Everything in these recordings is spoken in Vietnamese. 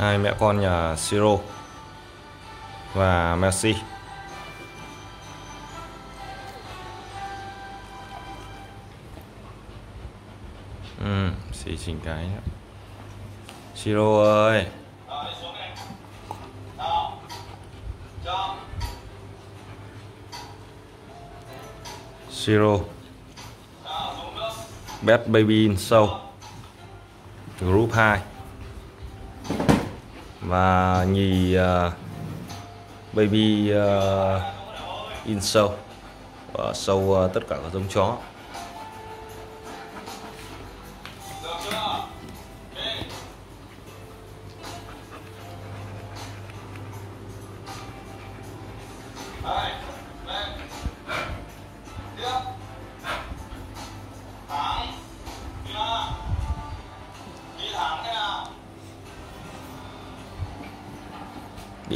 hai mẹ con nhà Siro và Messi. Ừ, xì chỉnh cái nữa. Siro ơi. Siro Best Baby in Show Group 2 và nhì uh, Baby uh, in Show uh, sâu uh, tất cả các giống chó.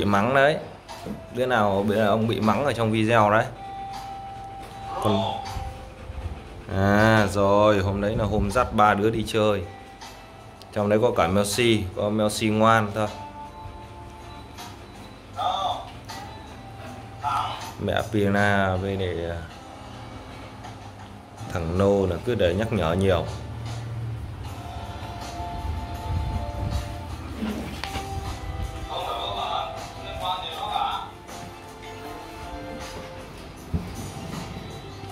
Bị mắng đấy. Đứa nào biết là ông bị mắng ở trong video đấy. Còn à rồi, hôm đấy là hôm dắt ba đứa đi chơi. Trong đấy có cả Messi, có Messi ngoan thôi. Mẹ Pina với để à, thằng Nô là cứ để nhắc nhở nhiều.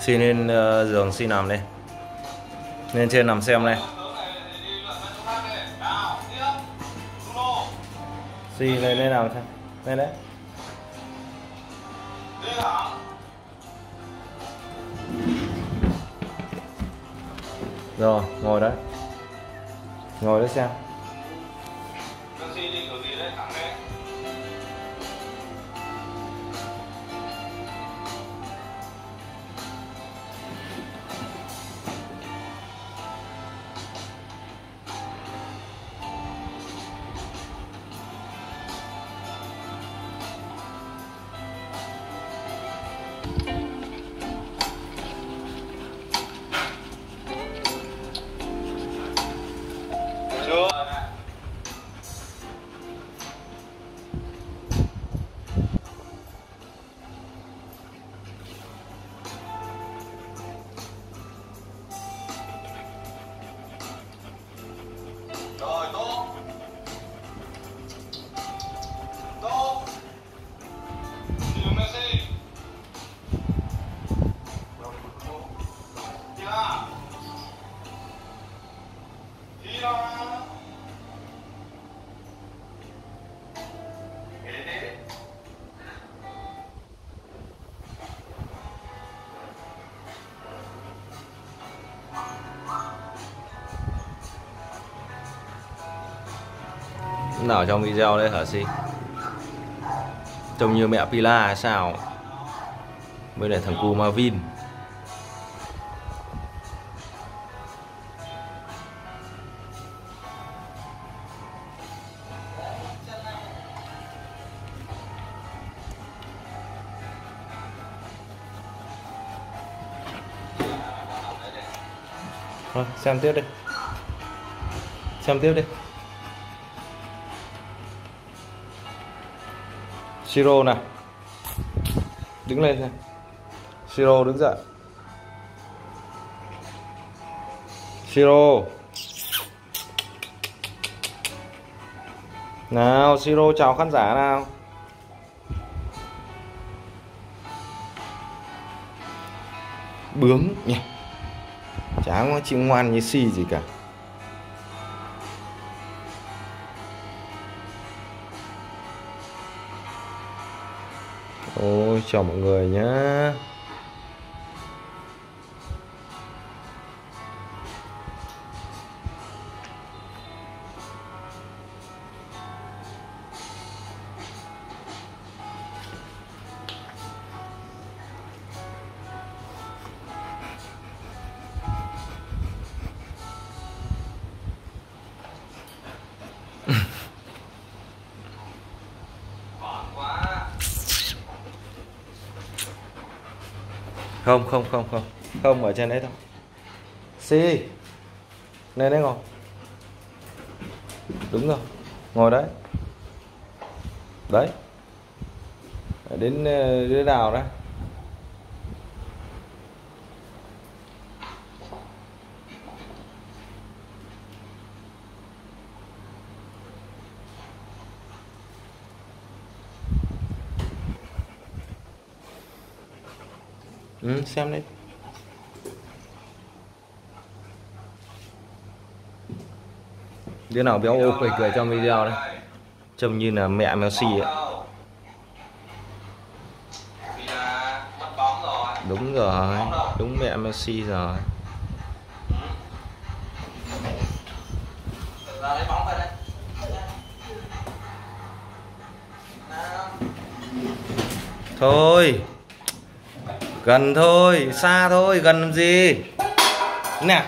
Xin lên uh, giường xin nằm đây. Lên trên nằm xem đây. Xin lên lên nào xem. Lên đấy. Rồi ngồi đấy. Ngồi đấy xem. Nào trong video đấy hả si trông như mẹ Pila hay sao? Với lại thằng cu Marvin. Thôi, xem tiếp đi. Xem tiếp đi. Siro này đứng lên xem. Siro đứng dậy. Siro nào Siro chào khán giả nào. Bướng nhỉ. Chả có chịu ngoan như si gì cả. Ôi chào mọi người nhé không không không không. Không ở trên đấy đâu. Si. Này đấy ngồi. Đúng rồi. Ngồi đấy. Đấy. Đến đứa nào đấy ừ, xem đi. Đứa nào béo ô cười cười trong video đấy. Trông như là mẹ Messi ấy. Đúng rồi đúng mẹ Messi rồi. Thôi gần thôi xa thôi gần làm gì? Nè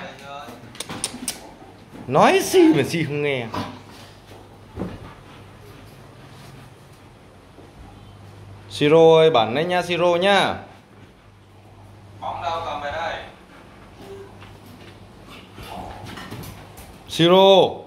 nói gì mà gì không nghe. Siro ơi bản đấy nha siro nhá Bóng đâu cầm về đây. siro